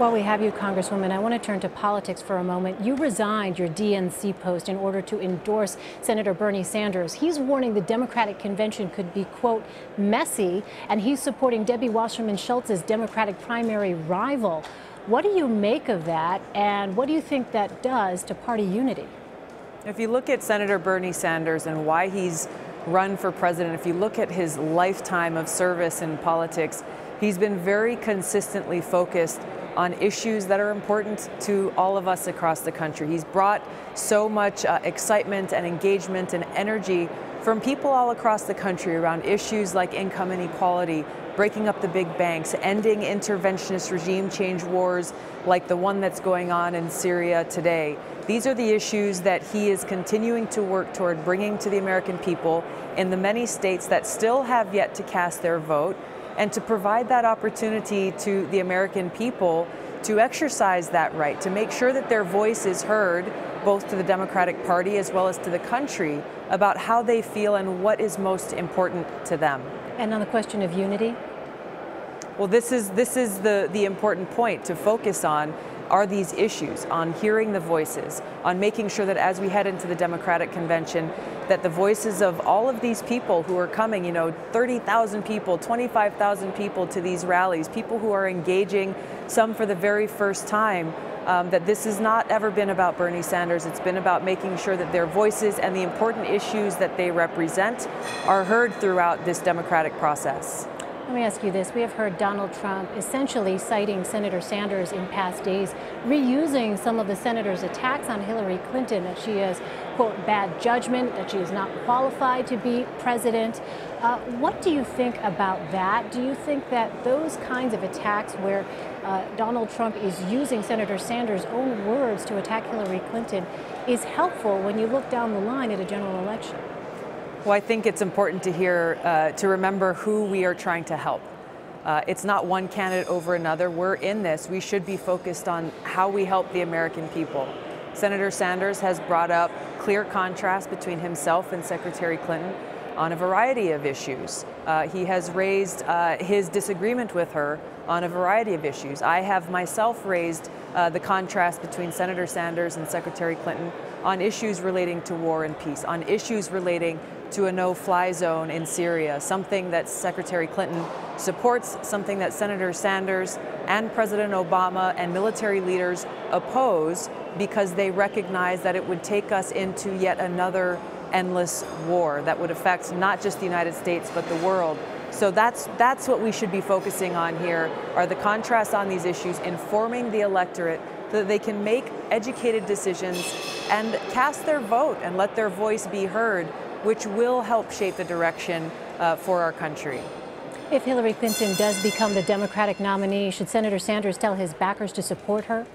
While we have you, Congresswoman, I want to turn to politics for a moment. You resigned your DNC post in order to endorse Senator Bernie Sanders. He's warning the Democratic convention could be, quote, messy, and he's supporting Debbie Wasserman Schultz's Democratic primary rival. What do you make of that, and what do you think that does to party unity? If you look at Senator Bernie Sanders and why he's run for president, if you look at his lifetime of service in politics, he's been very consistently focused on issues that are important to all of us across the country. He's brought so much uh, excitement and engagement and energy from people all across the country around issues like income inequality, breaking up the big banks, ending interventionist regime change wars like the one that's going on in Syria today. These are the issues that he is continuing to work toward bringing to the American people in the many states that still have yet to cast their vote and to provide that opportunity to the American people to exercise that right, to make sure that their voice is heard both to the Democratic Party as well as to the country about how they feel and what is most important to them. And on the question of unity? Well, this is, this is the, the important point to focus on are these issues on hearing the voices, on making sure that as we head into the Democratic Convention, that the voices of all of these people who are coming, you know, 30,000 people, 25,000 people to these rallies, people who are engaging, some for the very first time, um, that this has not ever been about Bernie Sanders. It's been about making sure that their voices and the important issues that they represent are heard throughout this democratic process. Let me ask you this. We have heard Donald Trump essentially citing Senator Sanders in past days, reusing some of the senator's attacks on Hillary Clinton, that she has, quote, bad judgment, that she is not qualified to be president. Uh, what do you think about that? Do you think that those kinds of attacks where uh, Donald Trump is using Senator Sanders' own words to attack Hillary Clinton is helpful when you look down the line at a general election? Well, I think it's important to hear, uh, to remember who we are trying to help. Uh, it's not one candidate over another. We're in this. We should be focused on how we help the American people. Senator Sanders has brought up clear contrast between himself and Secretary Clinton on a variety of issues. Uh, he has raised uh, his disagreement with her on a variety of issues. I have myself raised uh, the contrast between Senator Sanders and Secretary Clinton on issues relating to war and peace, on issues relating to a no-fly zone in Syria, something that Secretary Clinton supports, something that Senator Sanders and President Obama and military leaders oppose because they recognize that it would take us into yet another endless war that would affect not just the United States but the world. So that's that's what we should be focusing on here are the contrasts on these issues, informing the electorate so that they can make educated decisions and cast their vote and let their voice be heard which will help shape the direction uh, for our country. If Hillary Clinton does become the Democratic nominee, should Senator Sanders tell his backers to support her?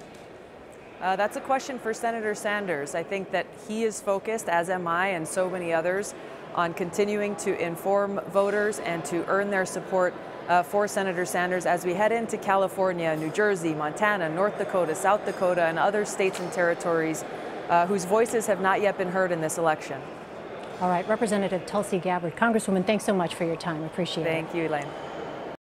Uh, that's a question for Senator Sanders. I think that he is focused, as am I and so many others, on continuing to inform voters and to earn their support uh, for Senator Sanders as we head into California, New Jersey, Montana, North Dakota, South Dakota, and other states and territories uh, whose voices have not yet been heard in this election. All right, Representative Tulsi Gabbard. Congresswoman, thanks so much for your time. Appreciate Thank it. Thank you, Elaine.